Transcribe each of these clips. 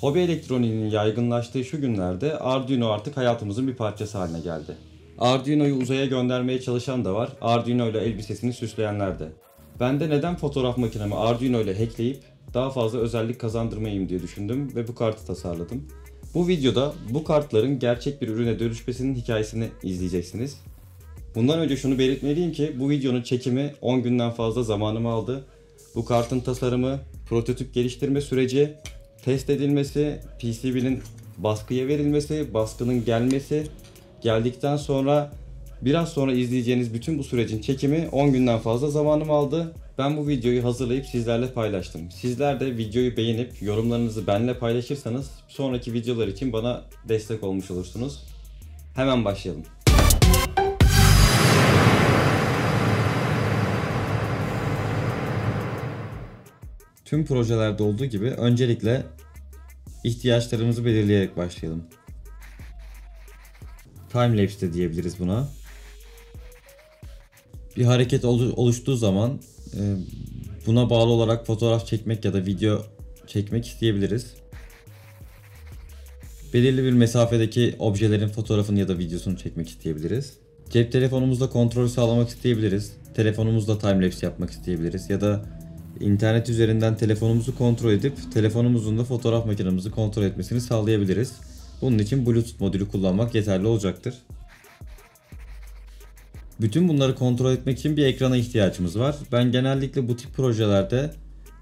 Hobi elektroniğinin yaygınlaştığı şu günlerde Arduino artık hayatımızın bir parçası haline geldi. Arduino'yu uzaya göndermeye çalışan da var, Arduino ile elbisesini süsleyenler de. Ben de neden fotoğraf makinemi Arduino ile hackleyip daha fazla özellik kazandırmayayım diye düşündüm ve bu kartı tasarladım. Bu videoda bu kartların gerçek bir ürüne dönüşmesinin hikayesini izleyeceksiniz. Bundan önce şunu belirtmeliyim ki bu videonun çekimi 10 günden fazla zamanımı aldı. Bu kartın tasarımı, prototip geliştirme süreci, test edilmesi, PCB'nin baskıya verilmesi, baskının gelmesi, geldikten sonra biraz sonra izleyeceğiniz bütün bu sürecin çekimi 10 günden fazla zamanımı aldı. Ben bu videoyu hazırlayıp sizlerle paylaştım. Sizler de videoyu beğenip yorumlarınızı benimle paylaşırsanız sonraki videolar için bana destek olmuş olursunuz. Hemen başlayalım. Tüm projelerde olduğu gibi öncelikle ihtiyaçlarımızı belirleyerek başlayalım. Timelapse de diyebiliriz buna. Bir hareket oluştuğu zaman e, buna bağlı olarak fotoğraf çekmek ya da video çekmek isteyebiliriz. Belirli bir mesafedeki objelerin fotoğrafını ya da videosunu çekmek isteyebiliriz. Cep telefonumuzla kontrol sağlamak isteyebiliriz. Telefonumuzla timelapse yapmak isteyebiliriz ya da internet üzerinden telefonumuzu kontrol edip telefonumuzun da fotoğraf makinemizi kontrol etmesini sağlayabiliriz. Bunun için Bluetooth modülü kullanmak yeterli olacaktır. Bütün bunları kontrol etmek için bir ekrana ihtiyacımız var. Ben genellikle bu tip projelerde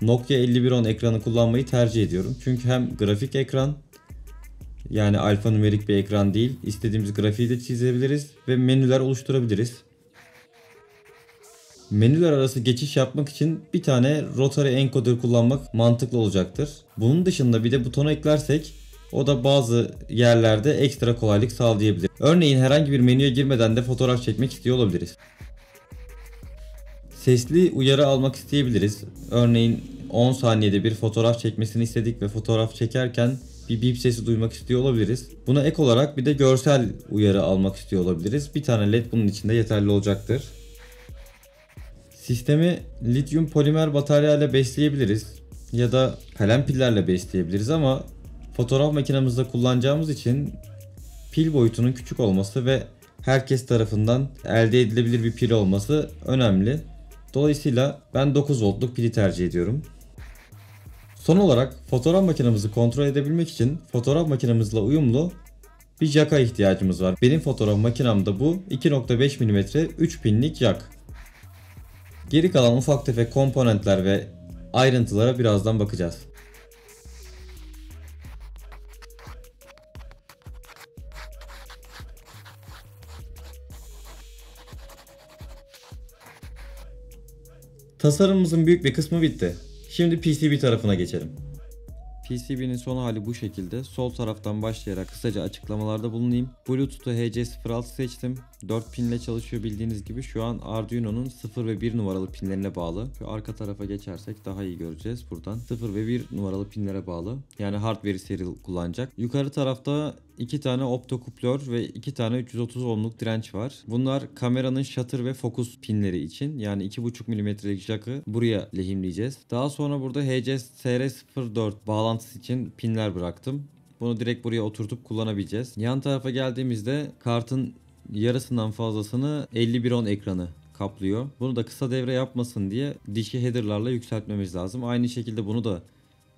Nokia 5110 ekranı kullanmayı tercih ediyorum. Çünkü hem grafik ekran yani alfanümerik bir ekran değil. İstediğimiz grafiği de çizebiliriz ve menüler oluşturabiliriz. Menüler arası geçiş yapmak için bir tane rotary encoder kullanmak mantıklı olacaktır. Bunun dışında bir de buton eklersek o da bazı yerlerde ekstra kolaylık sağlayabilir. Örneğin herhangi bir menüye girmeden de fotoğraf çekmek istiyor olabiliriz. Sesli uyarı almak isteyebiliriz. Örneğin 10 saniyede bir fotoğraf çekmesini istedik ve fotoğraf çekerken bir bip sesi duymak istiyor olabiliriz. Buna ek olarak bir de görsel uyarı almak istiyor olabiliriz. Bir tane led bunun içinde yeterli olacaktır. Sistemi lityum polimer batarya ile besleyebiliriz ya da kalem pillerle besleyebiliriz ama fotoğraf makinemizde kullanacağımız için pil boyutunun küçük olması ve herkes tarafından elde edilebilir bir pil olması önemli. Dolayısıyla ben 9 voltluk pili tercih ediyorum. Son olarak fotoğraf makinemizi kontrol edebilmek için fotoğraf makinemizle uyumlu bir jacka ihtiyacımız var. Benim fotoğraf makinemde bu 2.5 mm 3 pinlik jack. Geri kalan ufak tefek komponentler ve ayrıntılara birazdan bakacağız. Tasarımımızın büyük bir kısmı bitti. Şimdi PCB tarafına geçelim. PCB'nin son hali bu şekilde. Sol taraftan başlayarak kısaca açıklamalarda bulunayım. Bluetooth'u HC06 seçtim. 4 pinle çalışıyor bildiğiniz gibi. Şu an Arduino'nun 0 ve 1 numaralı pinlerine bağlı. Şu arka tarafa geçersek daha iyi göreceğiz buradan. 0 ve 1 numaralı pinlere bağlı. Yani hardware serial kullanacak. Yukarı tarafta 2 tane optokuplör ve 2 tane 330 ohmluk direnç var. Bunlar kameranın shutter ve fokus pinleri için. Yani 2.5 mm'lik jack'ı buraya lehimleyeceğiz. Daha sonra burada HC-SR04 bağlantısı için pinler bıraktım. Bunu direkt buraya oturtup kullanabileceğiz. Yan tarafa geldiğimizde kartın yarısından fazlasını 5110 ekranı kaplıyor. Bunu da kısa devre yapmasın diye dişi header'larla yükseltmemiz lazım. Aynı şekilde bunu da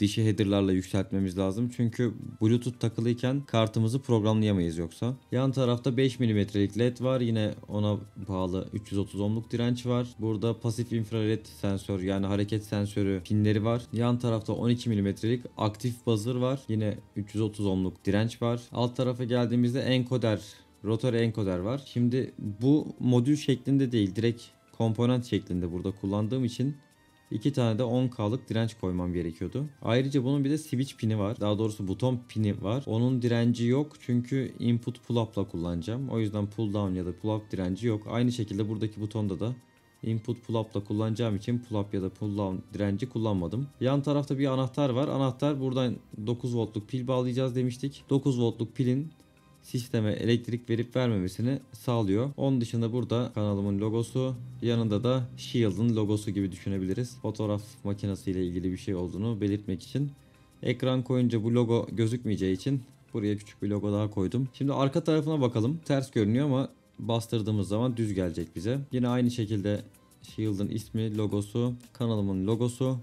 dişi header'larla yükseltmemiz lazım. Çünkü Bluetooth takılıyken kartımızı programlayamayız yoksa. Yan tarafta 5 mm'lik led var. Yine ona bağlı 330 ohmluk direnç var. Burada pasif infrared sensör yani hareket sensörü pinleri var. Yan tarafta 12 mm'lik aktif buzzer var. Yine 330 ohmluk direnç var. Alt tarafa geldiğimizde encoder rotary encoder var. Şimdi bu modül şeklinde değil direkt komponent şeklinde burada kullandığım için iki tane de 10K'lık direnç koymam gerekiyordu. Ayrıca bunun bir de switch pini var. Daha doğrusu buton pini var. Onun direnci yok çünkü input pull up'la kullanacağım. O yüzden pull down ya da pull up direnci yok. Aynı şekilde buradaki butonda da input pull up'la kullanacağım için pull up ya da pull down direnci kullanmadım. Yan tarafta bir anahtar var. Anahtar buradan 9 voltluk pil bağlayacağız demiştik. 9 voltluk pilin sisteme elektrik verip vermemesini sağlıyor. Onun dışında burada kanalımın logosu yanında da Shield'ın logosu gibi düşünebiliriz. Fotoğraf makinesi ile ilgili bir şey olduğunu belirtmek için. Ekran koyunca bu logo gözükmeyeceği için buraya küçük bir logo daha koydum. Şimdi arka tarafına bakalım. Ters görünüyor ama bastırdığımız zaman düz gelecek bize. Yine aynı şekilde Shield'ın ismi, logosu, kanalımın logosu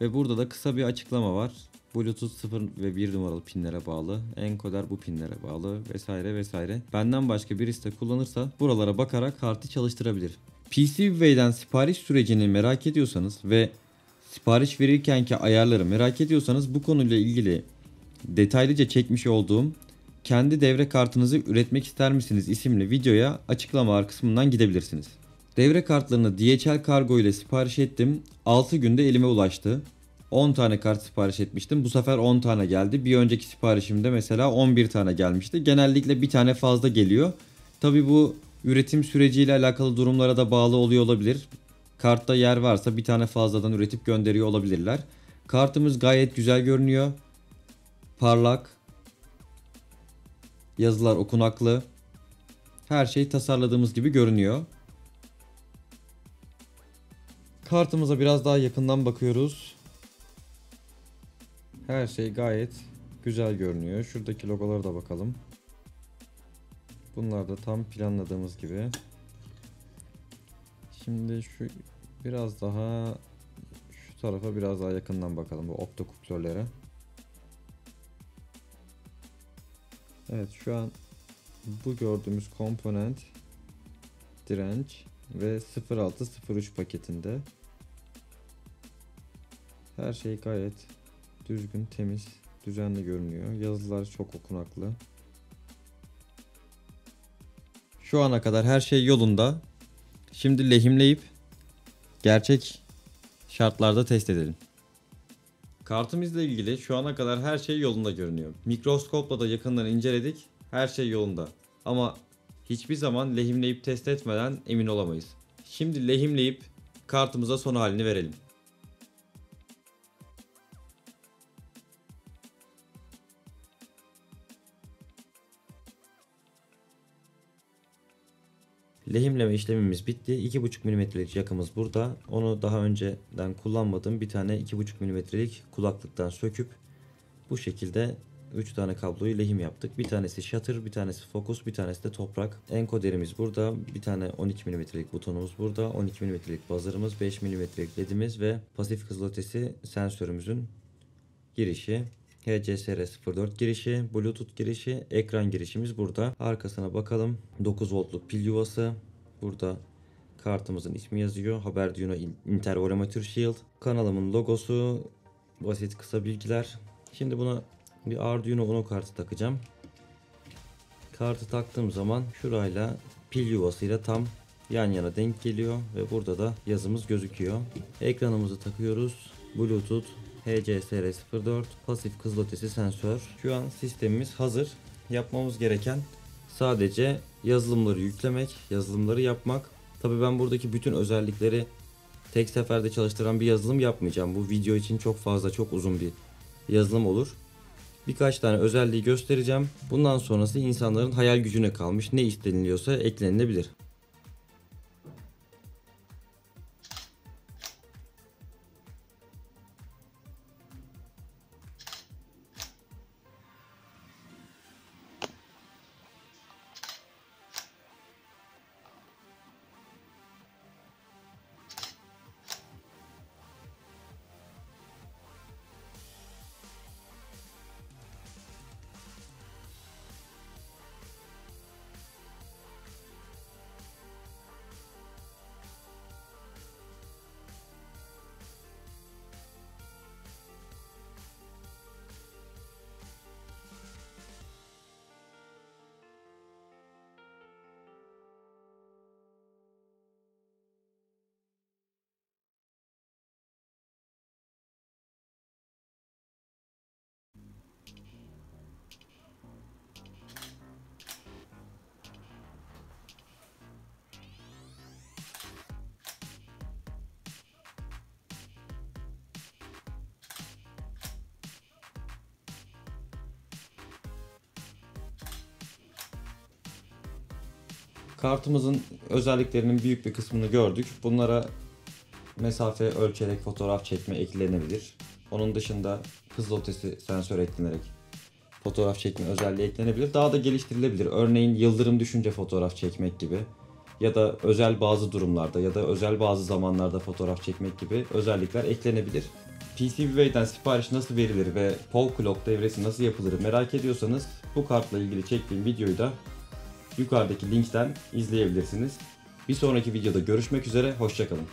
ve burada da kısa bir açıklama var. Bluetooth 0 ve 1 numaralı pinlere bağlı. Encoder bu pinlere bağlı vesaire vesaire. Benden başka birisi de kullanırsa buralara bakarak kartı çalıştırabilir. PCBWay'den sipariş sürecini merak ediyorsanız ve sipariş verirkenki ayarları merak ediyorsanız bu konuyla ilgili detaylıca çekmiş olduğum kendi devre kartınızı üretmek ister misiniz isimli videoya açıklama kısmından gidebilirsiniz. Devre kartlarını DHL kargo ile sipariş ettim. 6 günde elime ulaştı. 10 tane kart sipariş etmiştim. Bu sefer 10 tane geldi. Bir önceki siparişimde mesela 11 tane gelmişti. Genellikle bir tane fazla geliyor. Tabi bu üretim süreciyle alakalı durumlara da bağlı oluyor olabilir. Kartta yer varsa bir tane fazladan üretip gönderiyor olabilirler. Kartımız gayet güzel görünüyor. Parlak. Yazılar okunaklı. Her şey tasarladığımız gibi görünüyor. Kartımıza biraz daha yakından bakıyoruz. Her şey gayet güzel görünüyor. Şuradaki logolara da bakalım. Bunlar da tam planladığımız gibi. Şimdi şu biraz daha şu tarafa biraz daha yakından bakalım bu optokuplörlere. Evet şu an bu gördüğümüz komponent direnç ve 0603 paketinde. Her şey gayet düzgün, temiz, düzenli görünüyor. Yazılar çok okunaklı. Şu ana kadar her şey yolunda. Şimdi lehimleyip gerçek şartlarda test edelim. Kartımızla ilgili şu ana kadar her şey yolunda görünüyor. Mikroskopla da yakından inceledik. Her şey yolunda. Ama hiçbir zaman lehimleyip test etmeden emin olamayız. Şimdi lehimleyip kartımıza son halini verelim. Lehimleme işlemimiz bitti. 2,5 mm'lik yakımız burada. Onu daha önceden kullanmadığım bir tane 2,5 mm'lik kulaklıktan söküp bu şekilde 3 tane kabloyu lehim yaptık. Bir tanesi shutter, bir tanesi focus, bir tanesi de toprak. Enkoderimiz burada. Bir tane 12 mm'lik butonumuz burada. 12 mm'lik buzzer'ımız, 5 mm'lik ledimiz ve pasif hızlı sensörümüzün girişi. HCSR 04 girişi, Bluetooth girişi, ekran girişimiz burada. Arkasına bakalım. 9 voltluk pil yuvası. Burada kartımızın ismi yazıyor. Haberduino Intervolometer Shield. Kanalımın logosu. Basit kısa bilgiler. Şimdi buna bir Arduino Uno kartı takacağım. Kartı taktığım zaman şurayla pil yuvasıyla tam yan yana denk geliyor ve burada da yazımız gözüküyor. Ekranımızı takıyoruz. Bluetooth HCSR04 pasif kızılötesi sensör. Şu an sistemimiz hazır. Yapmamız gereken sadece yazılımları yüklemek, yazılımları yapmak. Tabii ben buradaki bütün özellikleri tek seferde çalıştıran bir yazılım yapmayacağım. Bu video için çok fazla, çok uzun bir yazılım olur. Birkaç tane özelliği göstereceğim. Bundan sonrası insanların hayal gücüne kalmış. Ne isteniliyorsa eklenilebilir. Kartımızın özelliklerinin büyük bir kısmını gördük. Bunlara mesafe ölçerek fotoğraf çekme eklenebilir. Onun dışında hız ötesi sensör eklenerek fotoğraf çekme özelliği eklenebilir. Daha da geliştirilebilir. Örneğin yıldırım düşünce fotoğraf çekmek gibi ya da özel bazı durumlarda ya da özel bazı zamanlarda fotoğraf çekmek gibi özellikler eklenebilir. PCBWay'den sipariş nasıl verilir ve Paul Clock devresi nasıl yapılır merak ediyorsanız bu kartla ilgili çektiğim videoyu da yukarıdaki linkten izleyebilirsiniz. Bir sonraki videoda görüşmek üzere, hoşçakalın.